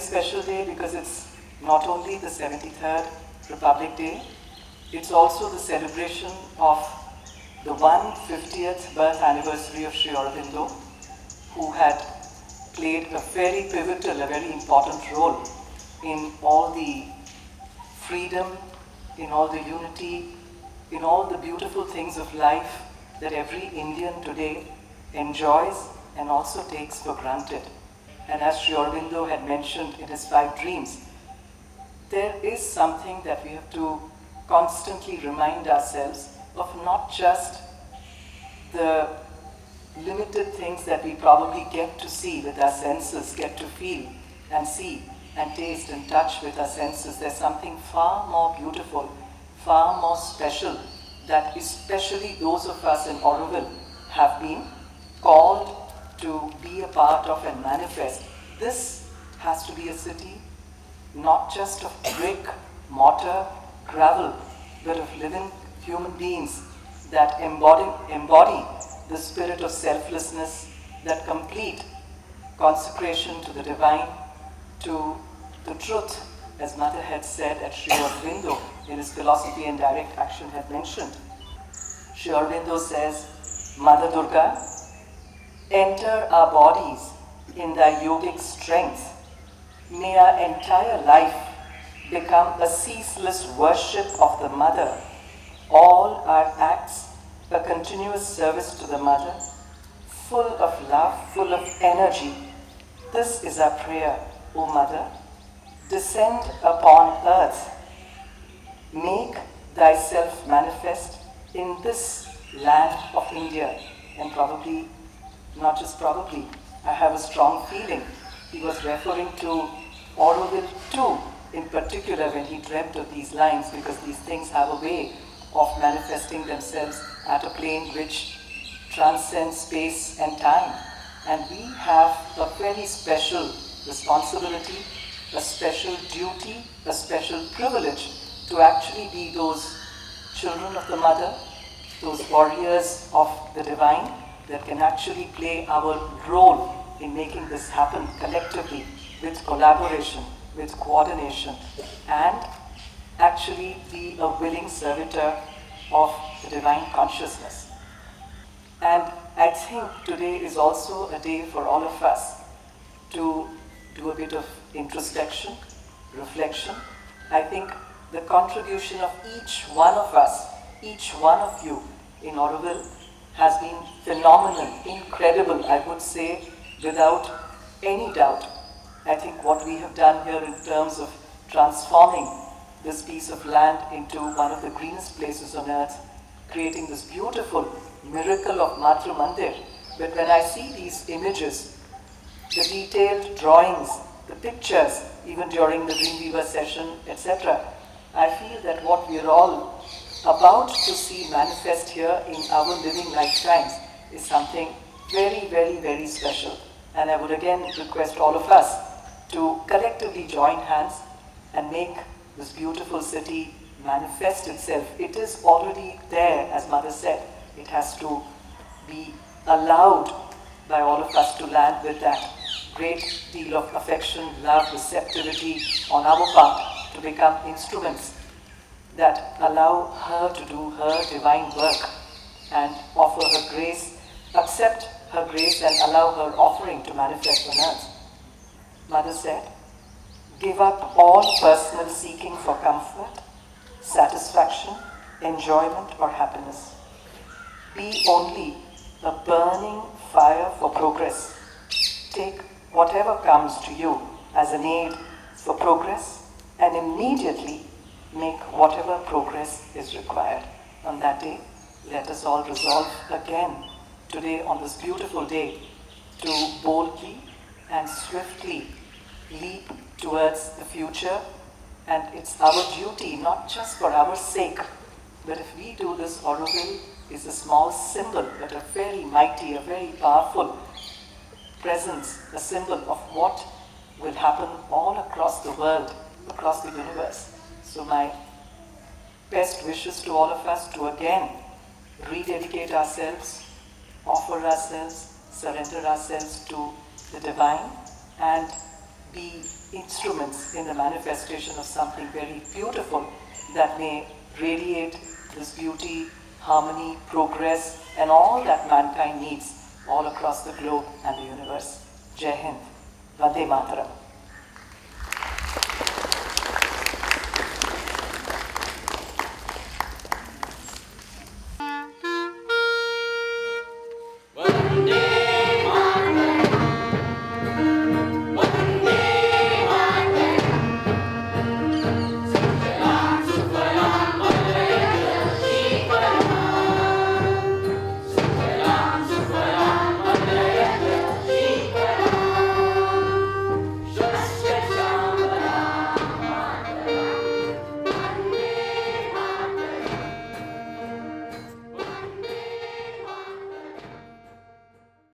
special day because it's not only the 73rd Republic Day, it's also the celebration of the 150th birth anniversary of Sri Aurobindo, who had played a very pivotal, a very important role in all the freedom, in all the unity, in all the beautiful things of life that every Indian today enjoys and also takes for granted. And as Sri Aurobindo had mentioned in his five dreams, there is something that we have to constantly remind ourselves of not just the limited things that we probably get to see with our senses, get to feel and see and taste and touch with our senses. There's something far more beautiful, far more special that especially those of us in Auroville have been called to be a part of and manifest. This has to be a city not just of brick, mortar, gravel, but of living human beings that embody, embody the spirit of selflessness, that complete consecration to the divine, to the truth, as Mother had said at Sri Aurobindo in his philosophy and direct action had mentioned. Sri Aurobindo says, Mother Durga, enter our bodies in thy yogic strength. May our entire life become a ceaseless worship of the Mother. All our acts a continuous service to the Mother, full of love, full of energy. This is our prayer, O Mother. Descend upon earth. Make thyself manifest in this land of India. And probably, not just probably, I have a strong feeling he was referring to Auroville too, in particular when he dreamt of these lines, because these things have a way of manifesting themselves at a plane which transcends space and time. And we have a very special responsibility, a special duty, a special privilege to actually be those children of the mother, those warriors of the divine that can actually play our role in making this happen collectively with collaboration, with coordination, and actually be a willing servitor of the divine consciousness. And I think today is also a day for all of us to do a bit of introspection, reflection. I think the contribution of each one of us, each one of you in Auroville has been phenomenal, incredible, I would say, without any doubt. I think what we have done here in terms of transforming this piece of land into one of the greenest places on earth, creating this beautiful miracle of Matru Mandir. But when I see these images, the detailed drawings, the pictures, even during the Dreamweaver session, etc., I feel that what we are all about to see manifest here in our living lifetimes is something very, very, very special. And I would again request all of us to collectively join hands and make this beautiful city manifest itself. It is already there, as Mother said. It has to be allowed by all of us to land with that great deal of affection, love, receptivity on our part to become instruments that allow her to do her divine work and offer her grace, accept her grace and allow her offering to manifest on earth. Mother said, Give up all personal seeking for comfort, satisfaction, enjoyment, or happiness. Be only a burning fire for progress. Take whatever comes to you as an aid for progress and immediately make whatever progress is required. On that day, let us all resolve again today on this beautiful day to boldly and swiftly leap towards the future, and it's our duty, not just for our sake, but if we do this, Auroville is a small symbol, but a very mighty, a very powerful presence, a symbol of what will happen all across the world, across the universe. So my best wishes to all of us to again rededicate ourselves, offer ourselves, surrender ourselves to the divine, and be instruments in the manifestation of something very beautiful that may radiate this beauty, harmony, progress, and all that mankind needs all across the globe and the universe. Jai Hind. Vande Mataram.